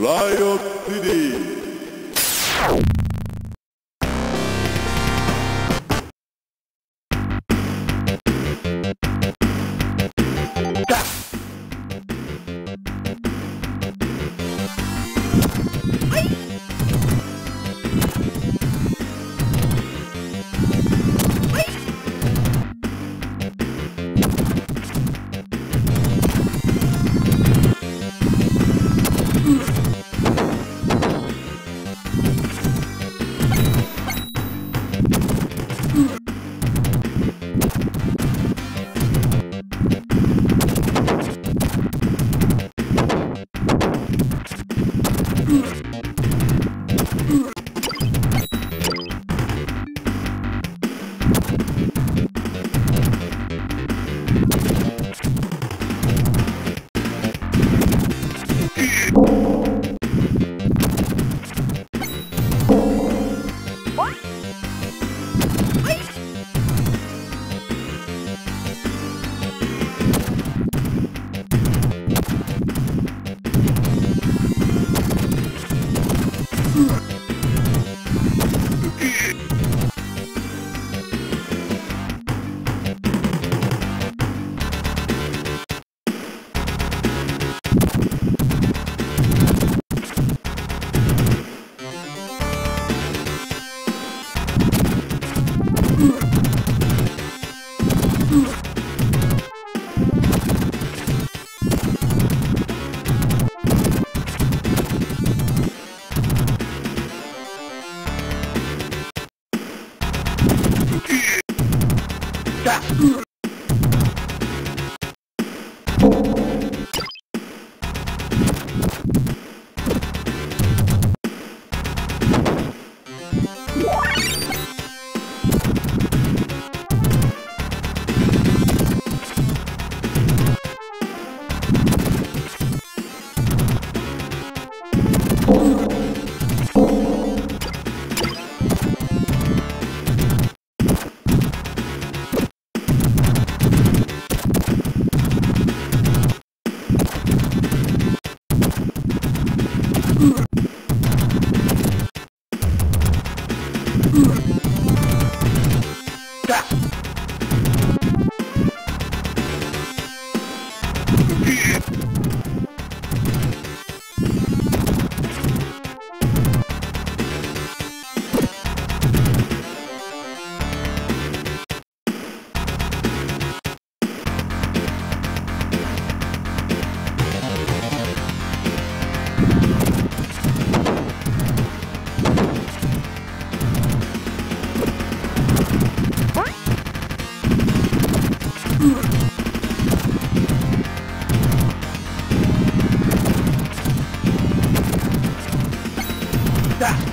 Riot City! nada!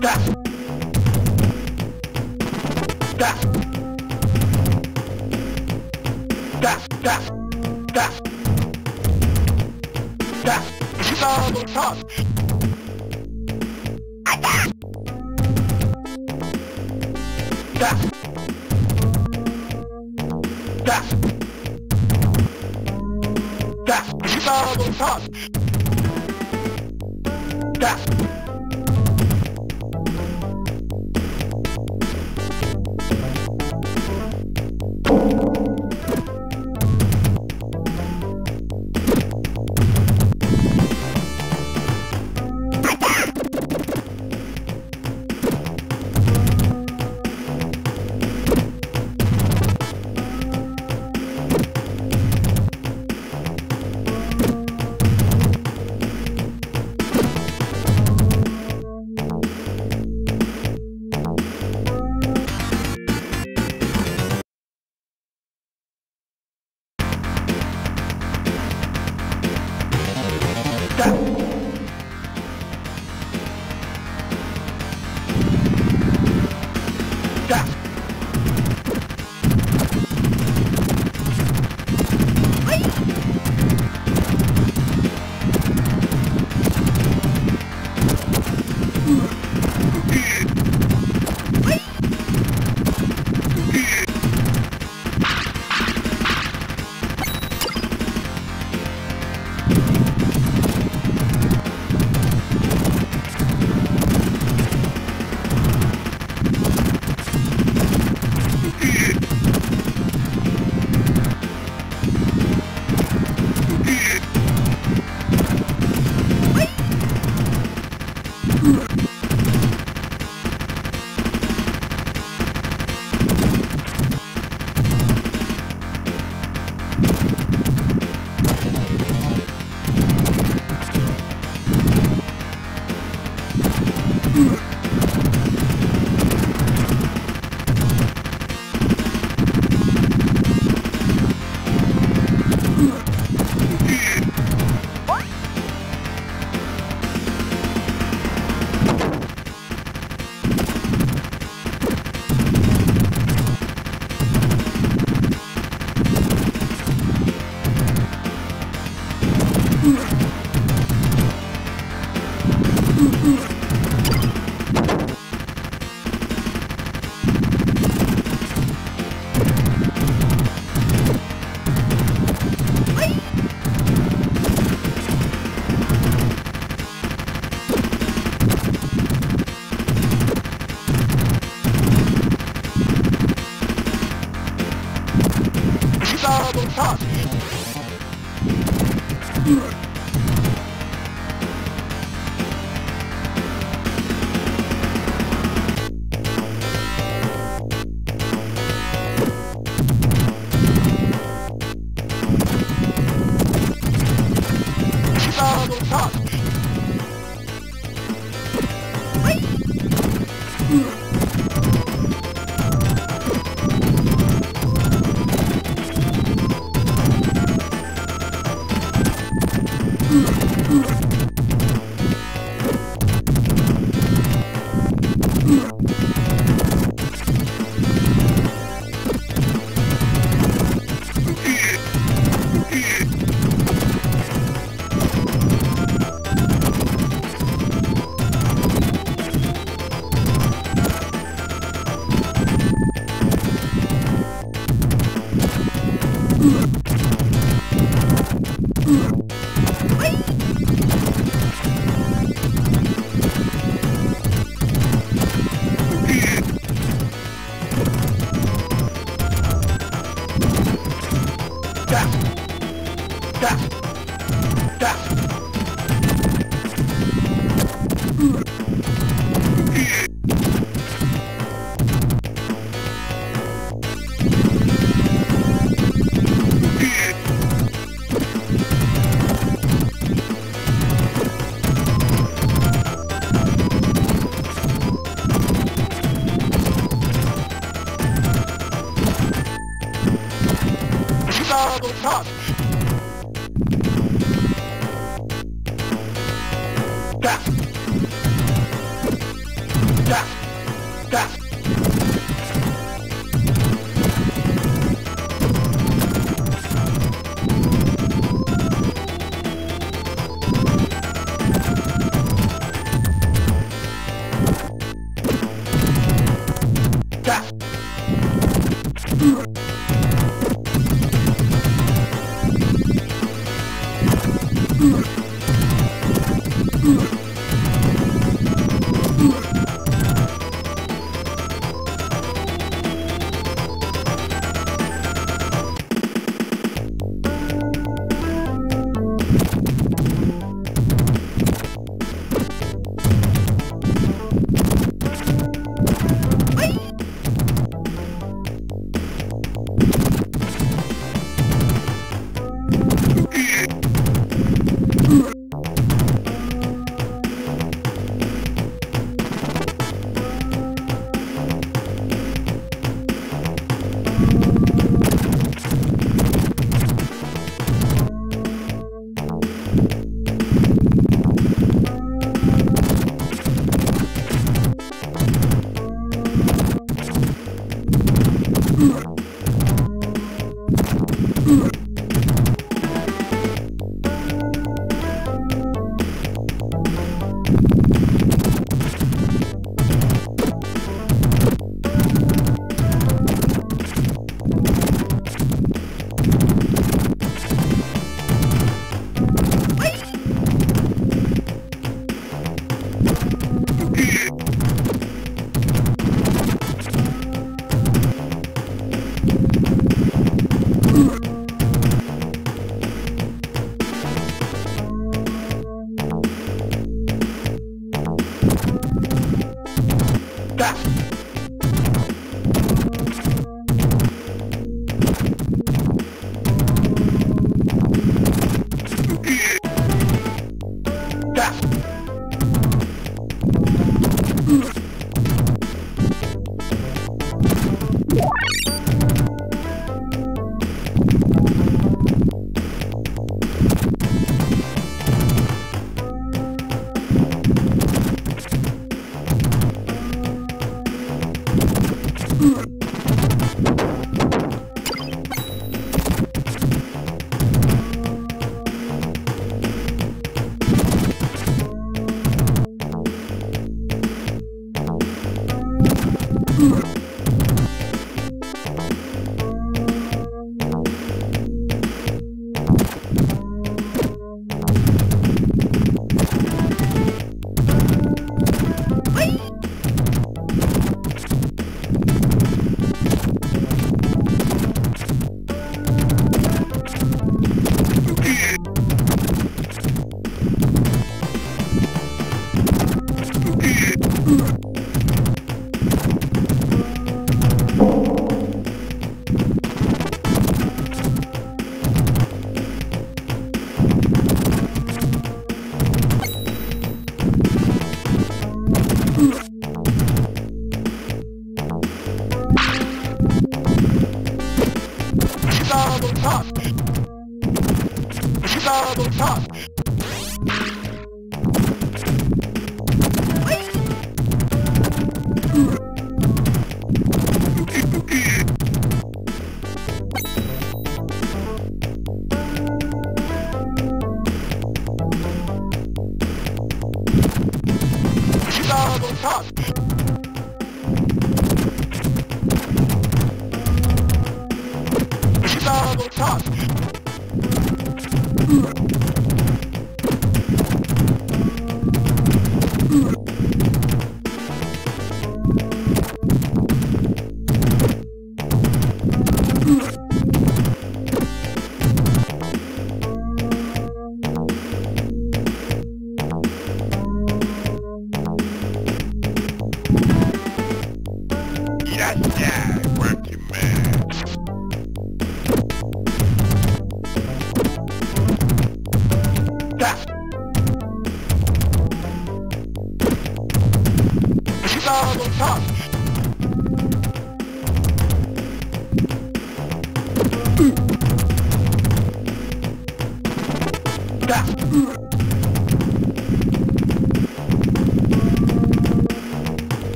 Da.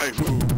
Typhoon. Yeah.